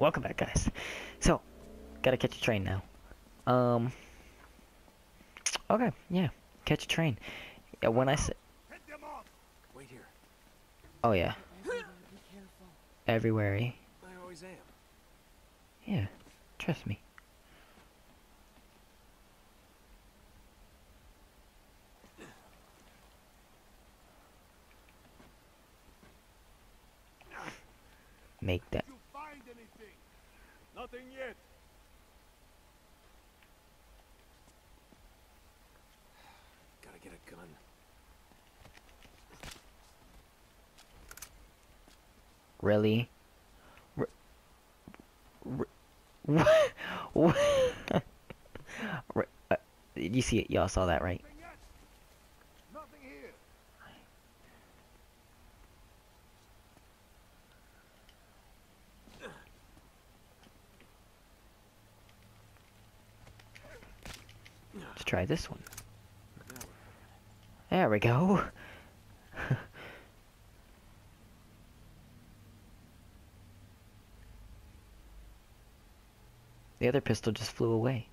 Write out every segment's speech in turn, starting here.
welcome back, guys. So, gotta catch a train now. Um. Okay, yeah, catch a train. Yeah, when I say, oh yeah, everywhere. I always am. Yeah, trust me. Make that. Did you find anything? Nothing yet. Gotta get a gun. Really? R- r- what? What? R- you see it? Y'all saw that, right? Nothing yet. Nothing here. Let's try this one. There we go. the other pistol just flew away.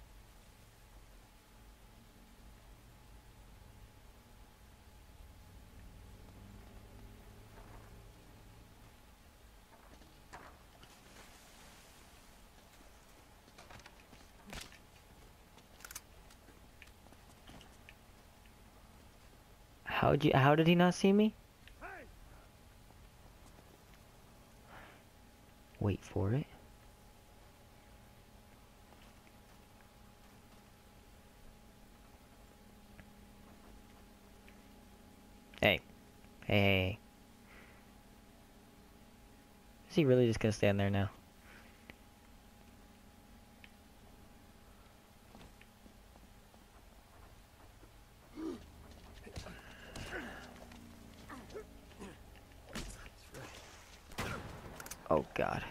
How'd you? How did he not see me? Wait for it. Hey. Hey, hey, hey. Is he really just gonna stand there now? Oh god.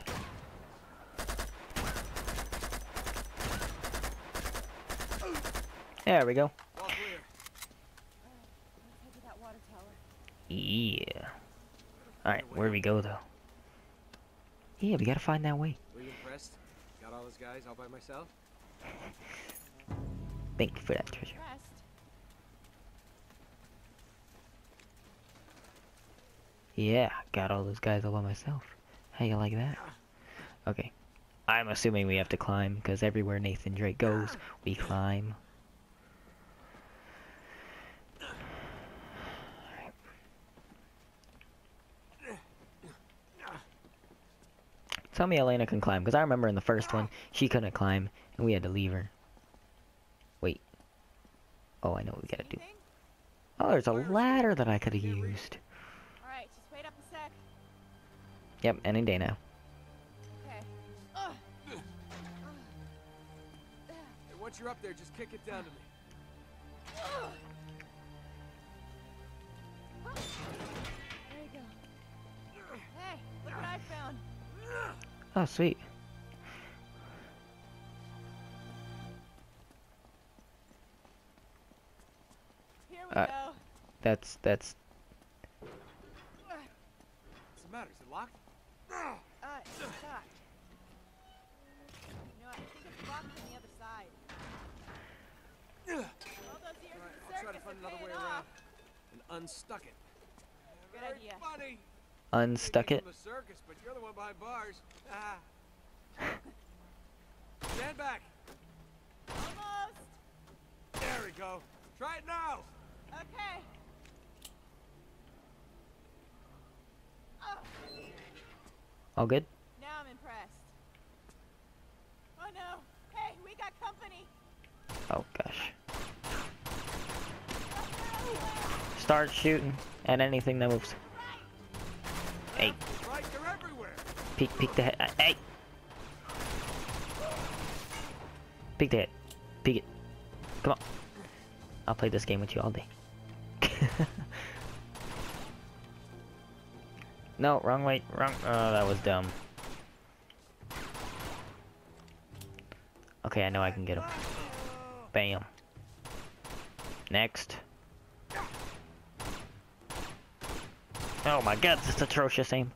There we go. All clear. Let's head to that water tower. Yeah. Alright, where do we go though? Yeah, we gotta find that way. Were you impressed? Got all those guys all by myself? Thank you for that treasure. Yeah, got all those guys all by myself. How you like that? Okay. I'm assuming we have to climb, because everywhere Nathan Drake goes, we climb. Tell me Elena can climb, because I remember in the first one, she couldn't climb, and we had to leave her. Wait. Oh, I know what we gotta do. Oh, there's a ladder that I could have used. Alright, just wait up a sec. Yep, any day now. Okay. Hey, once you're up there, just kick it down to me. Oh, sweet. Here we Uh, go. That's, that's, What's the matter? Is it locked? Uh, it's stuck. You know, I think it's locked from the other side. All those years Alright, in the I'll try to circus find are another way paying around off. and unstuck it. Good Very idea. funny. unstuck it. from the circus, but you're the one behind bars. Ah. Stand back. Almost. There we go. Try it now. Okay. Oh, All good? now I'm impressed. Oh no. Hey, we got company. Oh gosh. Start shooting at anything that moves. Hey, Right, they're peek, peek the head. uh, Hey! Peek the head. Peek it. Come on. I'll play this game with you all day. no, wrong way. Wrong. Oh, that was dumb. Okay, I know I can get him. Bam. Next. Oh my god, this is atrocious aim.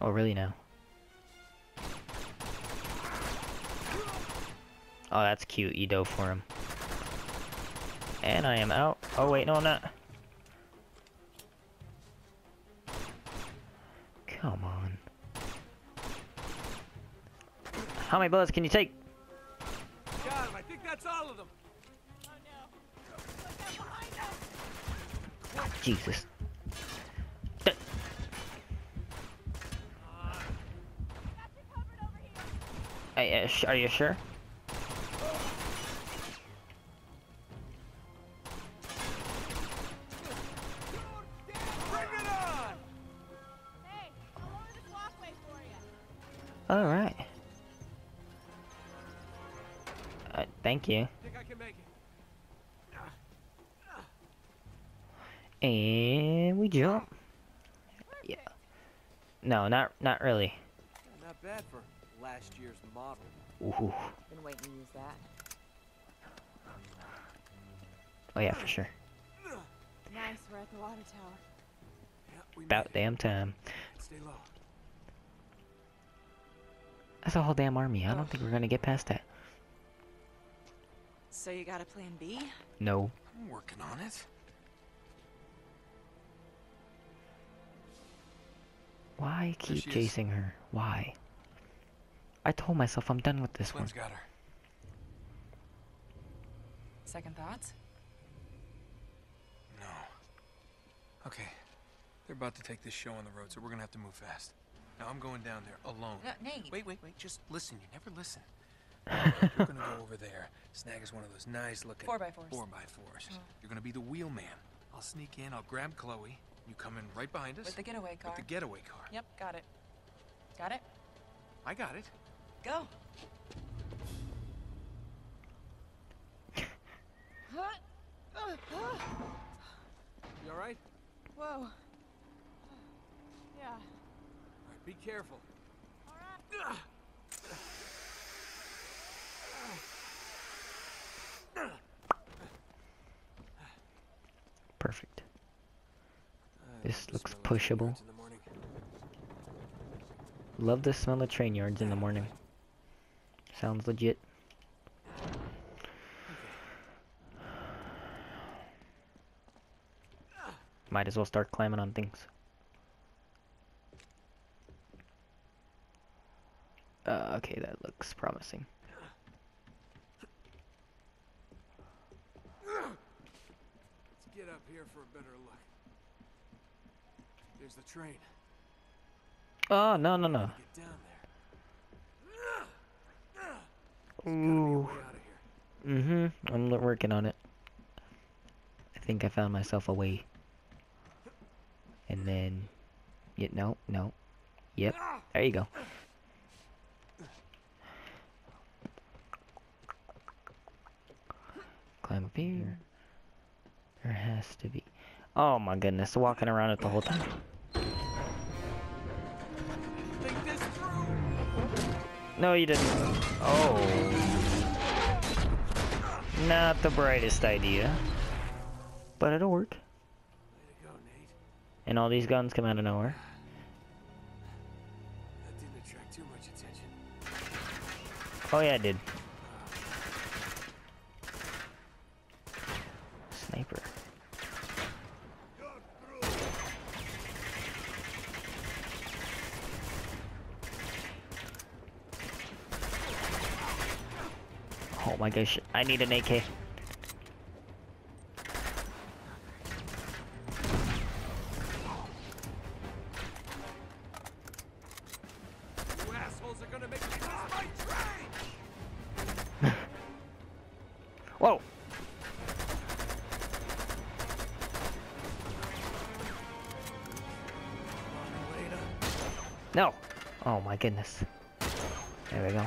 Oh, really now? Oh, that's cute. You dove for him. And I am out. Oh, wait, no, I'm not. Come on. How many bullets can you take? Got him. I think that's all of them. Oh no. Look out behind us! Jesus. Got you covered over here! Hey, uh, sh- are you sure? Walkway. Alright. Uh, thank you. And we jump. Yeah. No, not not really. Not bad for last year's model. Ooh. Been waiting to use that. Oh yeah, for sure. Nice, we're at the water tower. Yeah, About made damn time. Stay low. That's a whole damn army. I don't think we're gonna get past that. So you got a plan B? No. I'm working on it. Why keep chasing her? Why? I told myself I'm done with this one. Got her. Second thoughts? No. Okay. They're about to take this show on the road, so we're gonna have to move fast. Now I'm going down there alone. No, Nate. Wait, wait, wait. Just listen. You never listen. You're gonna go over there. Snag is one of those nice looking Four by fours. Four by fours. Oh. You're gonna be the wheelman. I'll sneak in. I'll grab Chloe. You come in right behind us With the getaway car. with the getaway car. Yep, got it. Got it? I got it. Go. You all right? Whoa. Yeah. All right. Be careful. Alright. Perfect. Uh, this looks smell of train pushable. yards in the morning. Love the smell of train yards in the morning. Sounds legit. Might as well start climbing on things. Uh, okay, that looks promising. Let's get up here for a better look. There's the train. Oh, no, no, no. Get down there. Ooh. Out of here. Mm-hmm. I'm working on it. I think I found myself a way. And then... Yeah, no, no. Yep. There you go. Climb up here. There has to be... Oh my goodness, walking around it the whole time. No, you didn't. Oh. Not the brightest idea. But it'll work. Way to go, Nate. And all these guns come out of nowhere. That didn't attract too much attention. Oh yeah, it did. Sniper. Oh my gosh, I need an AK. Whoa! No! Oh my goodness. There we go.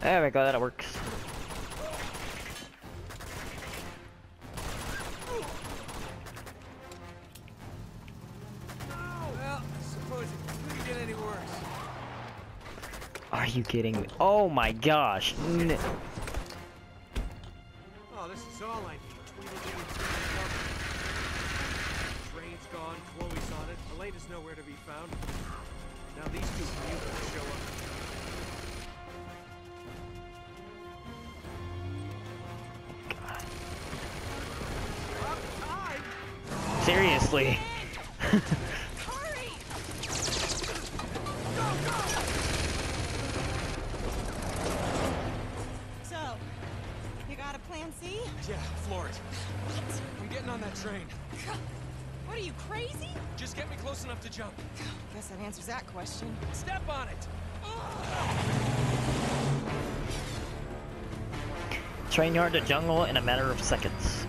There we go, that works. Well, I suppose it couldn't get any worse. Are you kidding me? Oh my gosh. N- Oh, this is all I need. Tweedledee and Tweedledum. Train's gone, Chloe's on it, Elena's nowhere to be found. Now these two mutants show. Up Seriously. Hurry! So, you got a plan C? Yeah, floor it. What? I'm getting on that train. What are you, crazy? Just get me close enough to jump. Guess that answers that question. Step on it! Train yard to jungle in a matter of seconds.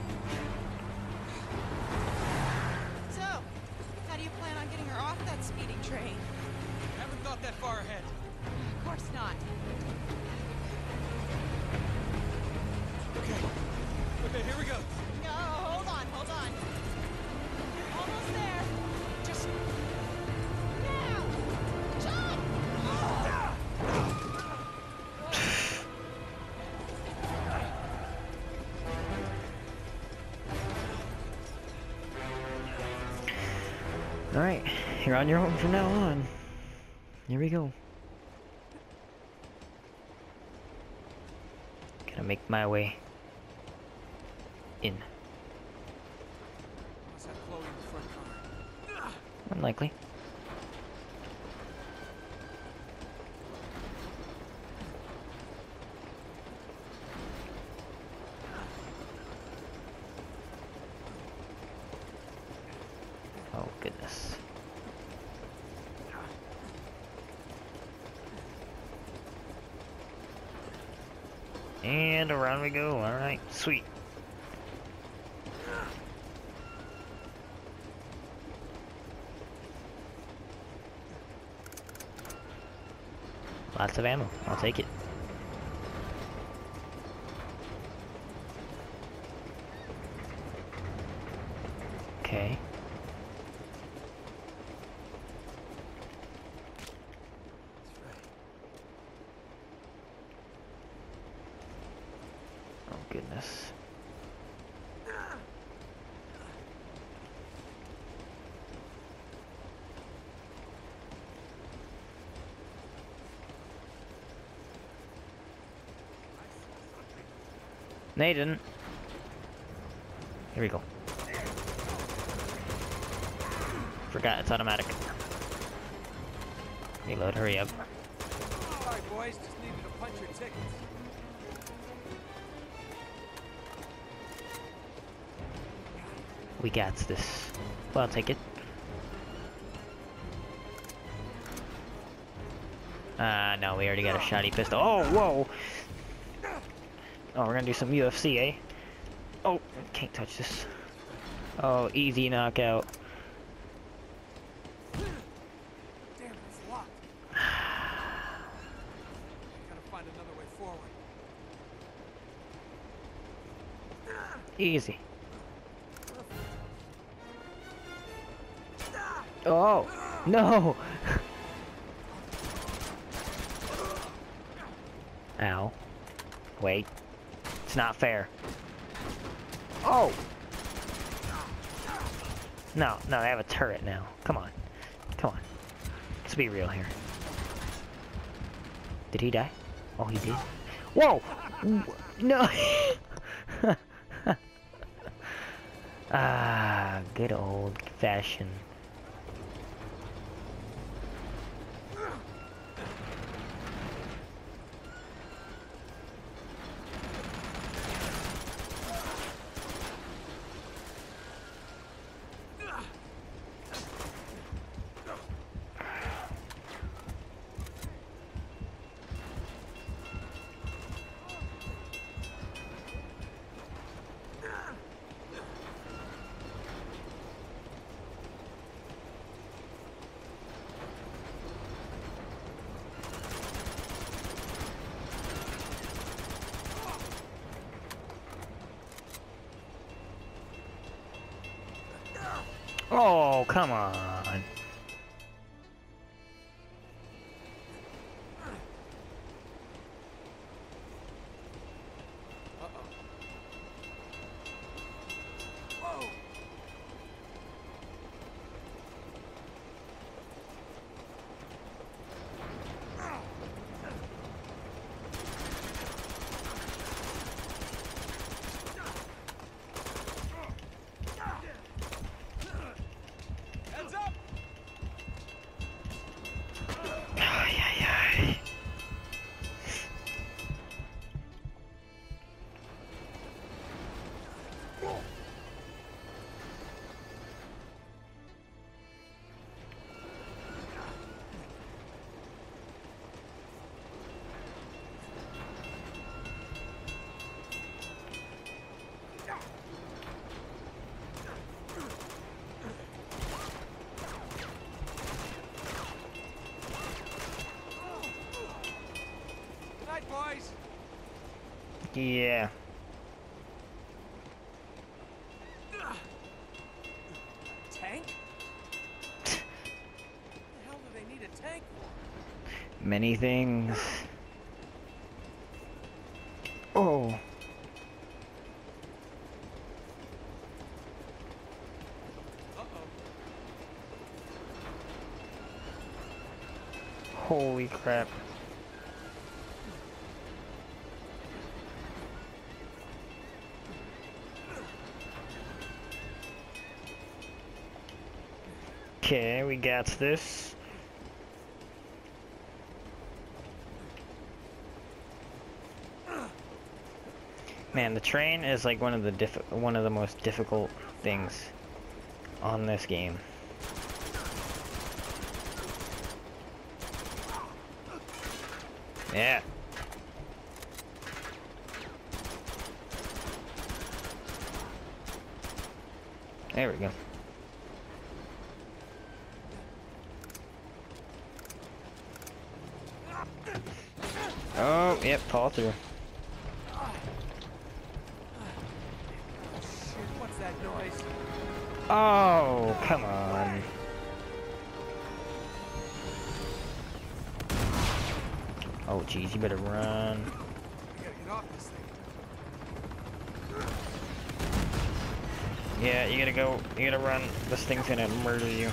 On your own from now on. Here we go. Gonna make my way in. What's that Chloe in the front car? Unlikely. Oh goodness. And around we go. Alright, sweet. Lots of ammo. I'll take it. Okay. That's right. Oh goodness. No, you didn't. Here we go. Forgot it's automatic. Reload, hurry up. All right, boys, just need you to punch your tickets. We got this. Well, I'll take it. Ah, no, we already got a shoddy pistol. Oh, whoa! Oh, we're gonna do some UFC, eh? Oh, can't touch this. Oh, easy knockout. Damn, it's locked. Gotta find another way forward. Easy. Oh, no! Ow. Wait. It's not fair. Oh! No, no, I have a turret now. Come on. Come on. Let's be real here. Did he die? Oh, he did? Whoa! No! ah, good old fashioned. Oh, come on. Yeah. Tank? What the hell do they need a tank for? Many things. Oh. Holy crap. Okay, we got this. Man, the train is like one of the diff one of the most difficult things on this game. Yeah. There we go. Oh, yep, fall through. Oh, come on. Oh, jeez, you better run. Yeah, you gotta go. You gotta run. This thing's gonna murder you.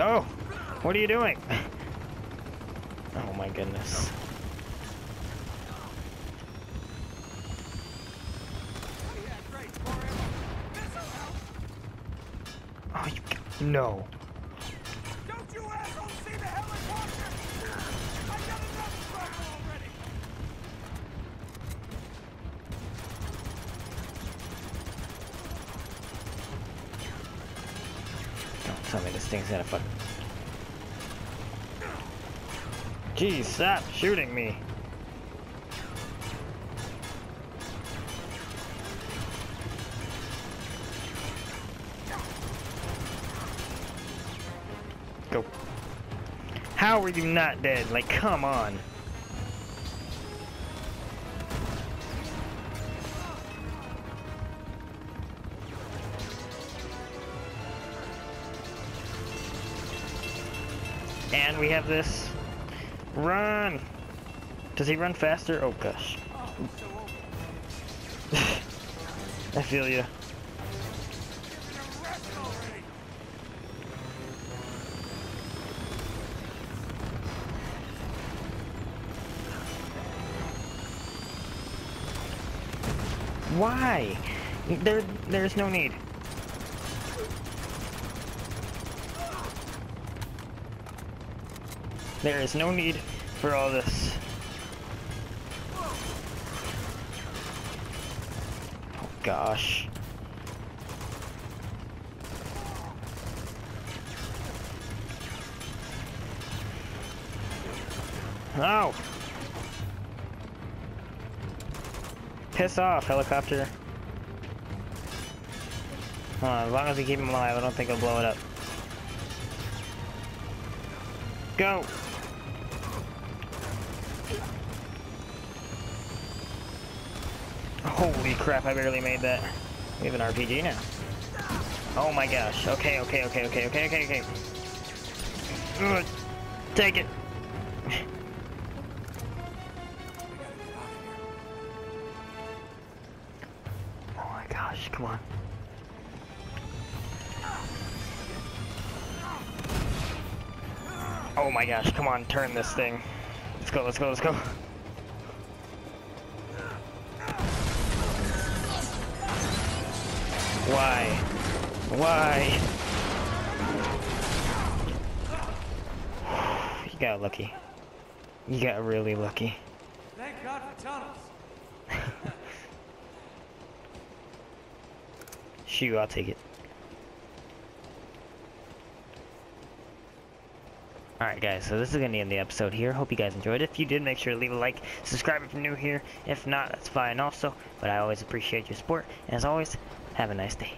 Go! What are you doing? Oh my goodness. Oh you. No. Thing's gonna fuck. Jeez, stop shooting me. Go. How are you not dead? Like, come on. We have this. Run! Does he run faster? Oh gosh. I feel you. Why? There, there's no need. There is no need for all this. Oh gosh. Oh! Piss off, helicopter. As long as we keep him alive, I don't think I'll blow it up. Go! Holy crap, I barely made that. We have an RPG now. Oh my gosh. Okay, okay, okay, okay, okay, okay, okay. Ugh. Take it. Oh my gosh, come on. Oh my gosh, come on, turn this thing. Let's go, let's go, let's go. Why? Why? You got lucky. You got really lucky. Thank God for tunnels. Shoot, I'll take it. Alright guys, so this is going to end the episode here. Hope you guys enjoyed it. If you did, make sure to leave a like, subscribe if you're new here. If not, that's fine also. But I always appreciate your support. And as always, have a nice day.